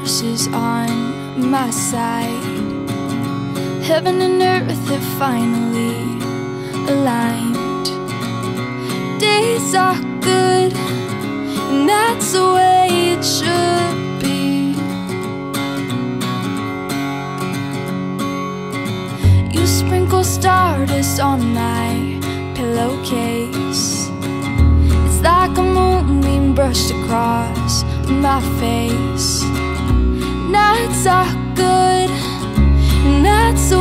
universe is on my side. Heaven and earth have finally aligned. Days are good, and that's the way it should be. You sprinkle stardust on my pillowcase. It's like a moonbeam brushed across my face. Nights are good, and that's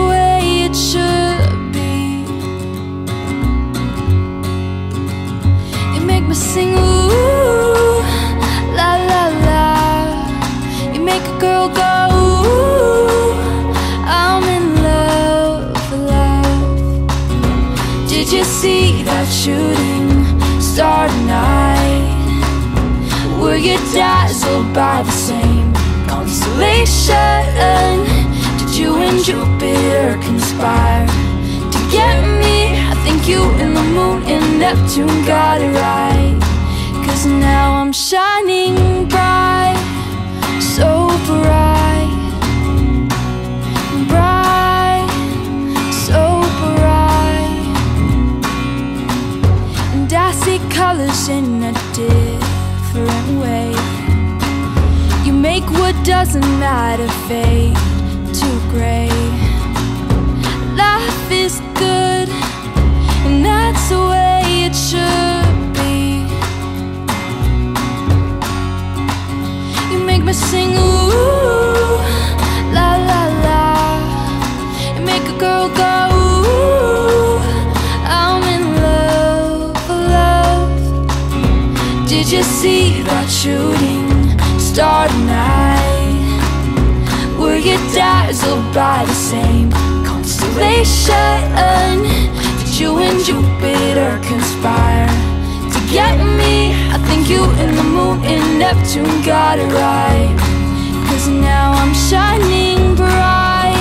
right. Cause now I'm shining bright, so bright, bright, so bright. And I see colors in a different way. You make what doesn't matter fade to gray. Life is good, and that's the way it should Sing ooh, la la la. Make a girl go ooh, I'm in love, love. Did you see that shooting star tonight? Were you dazzled by the same constellation? Did you and Jupiter conspire to get me? Think you and the moon and Neptune got it right. Cause now I'm shining bright,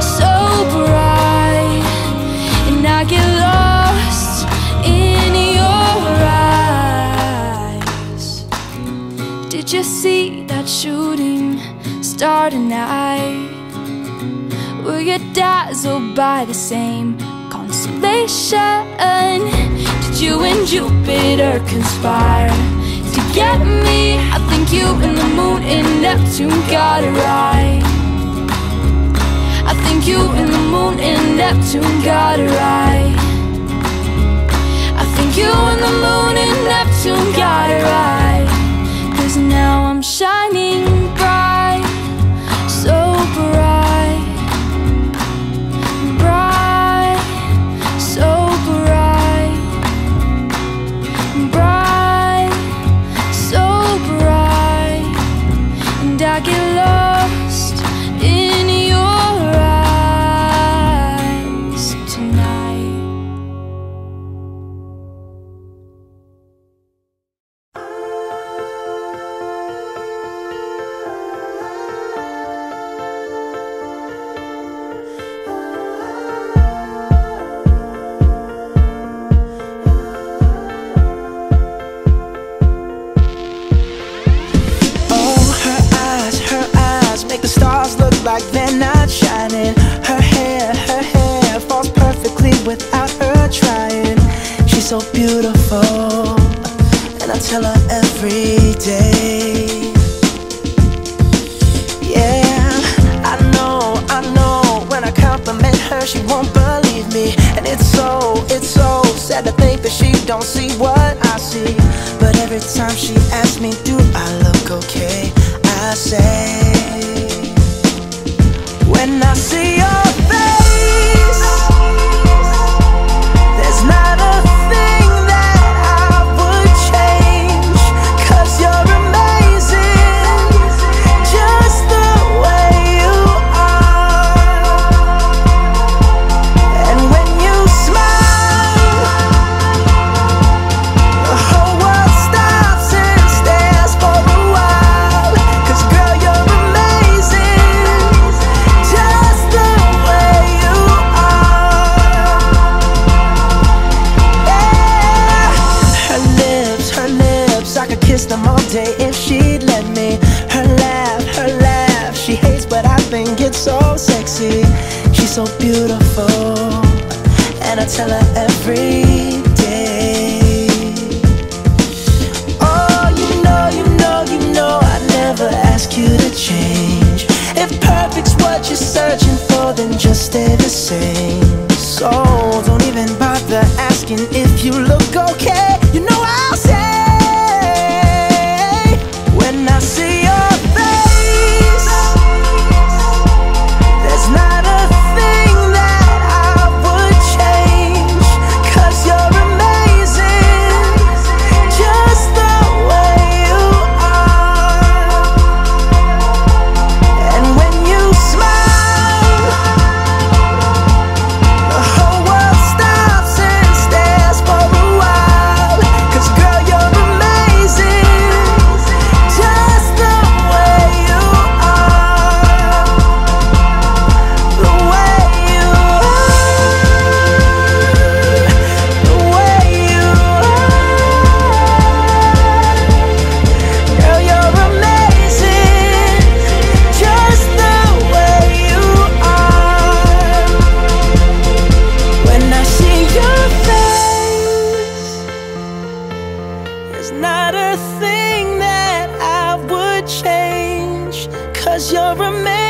so bright, and I get lost in your eyes. Did you see that shooting star tonight? Were you dazzled by the same constellation? You and Jupiter conspire to get me? I think you and the moon and Neptune got it right. I think you and the moon and Neptune got it right. I think you and the moon and Neptune don't see what searching for them just stay the same. So don't even bother asking if you look okay. You know I'll say When I see Cause you're amazing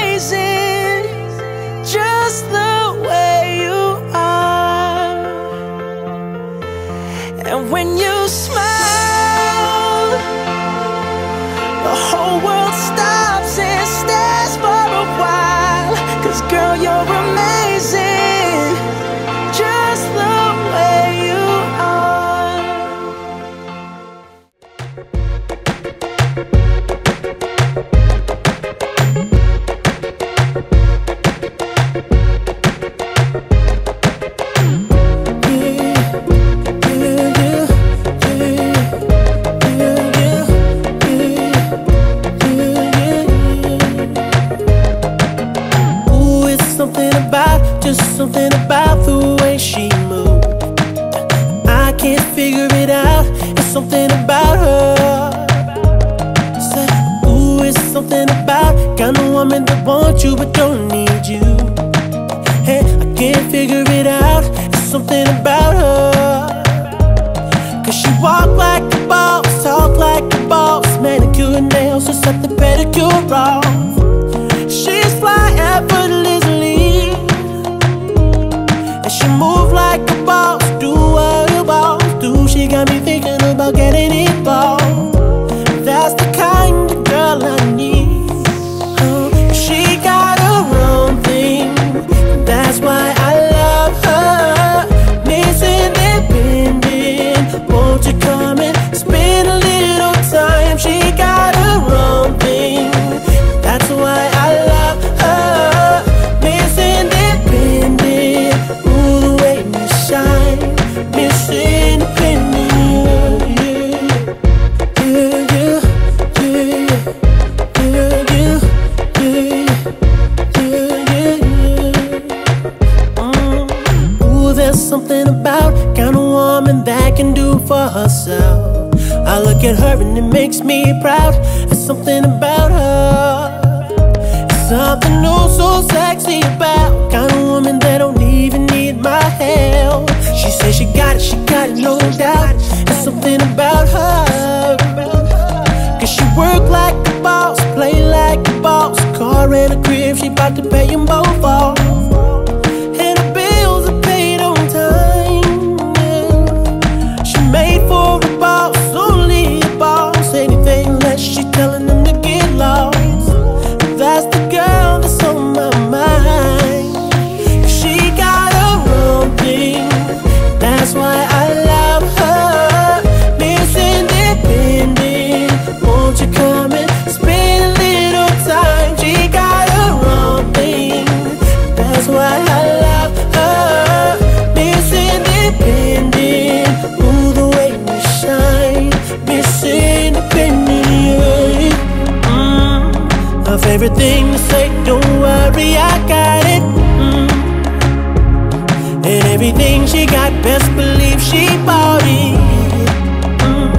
Walk like a boss, talk like a boss. Manicure and nails just set the pedicure wrong She's fly effortlessly And she move like a boss, do what a boss do. She got me thinking about getting involved. something everything to say. Don't worry, I got it. Mm. And everything she got, best believe she bought it. Mm.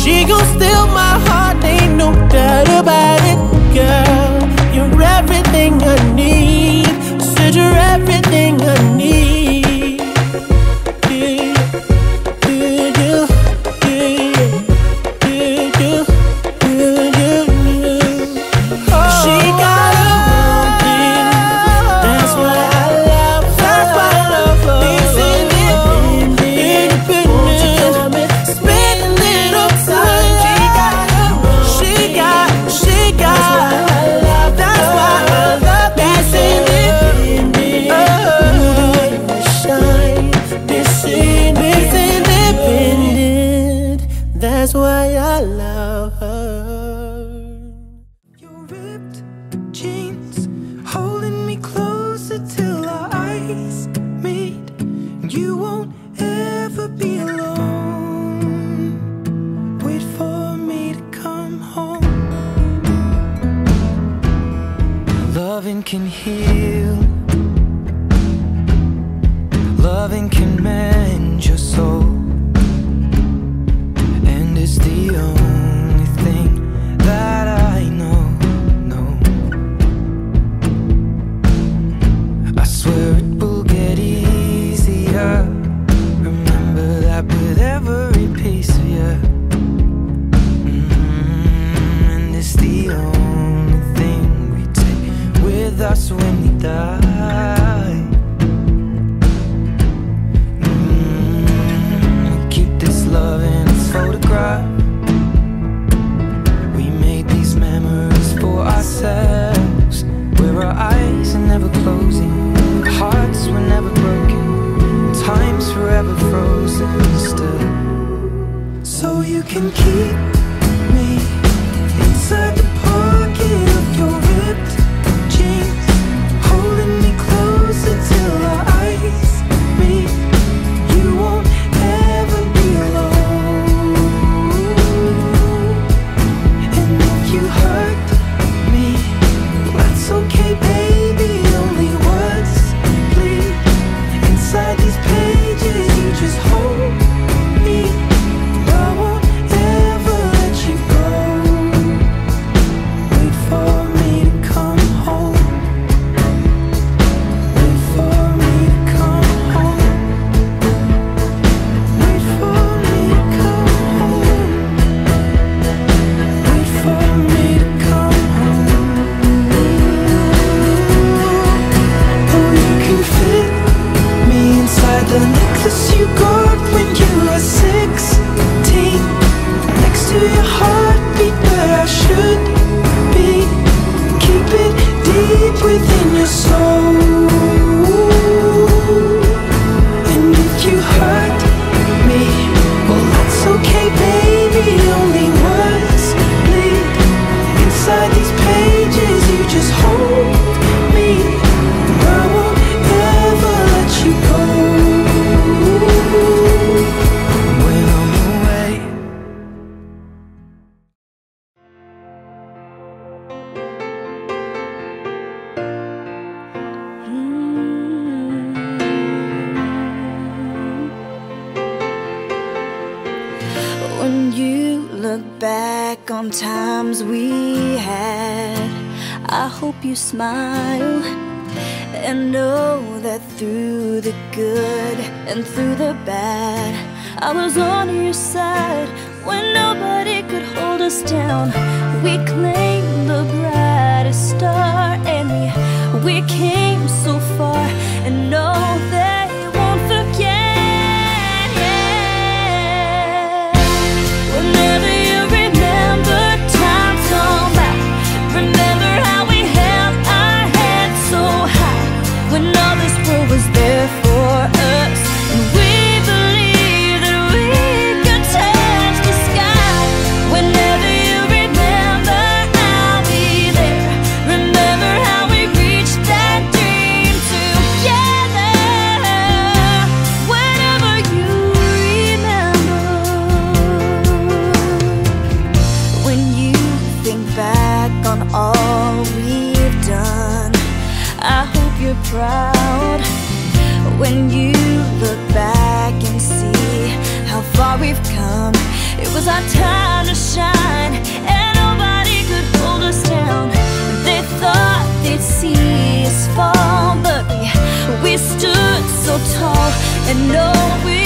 She gon' steal my heart, ain't no doubt about it, girl. You're everything I need. Said you're everything I need. why I love. look back on times we had, I hope you smile and know that through the good and through the bad, I was on your side when nobody could hold us down. We claimed the brightest star and we, we came so far and know that. all we've done. I hope you're proud when you look back and see how far we've come. It was our time to shine, and nobody could hold us down. They thought they'd see us fall, but we, we stood so tall, and no, we.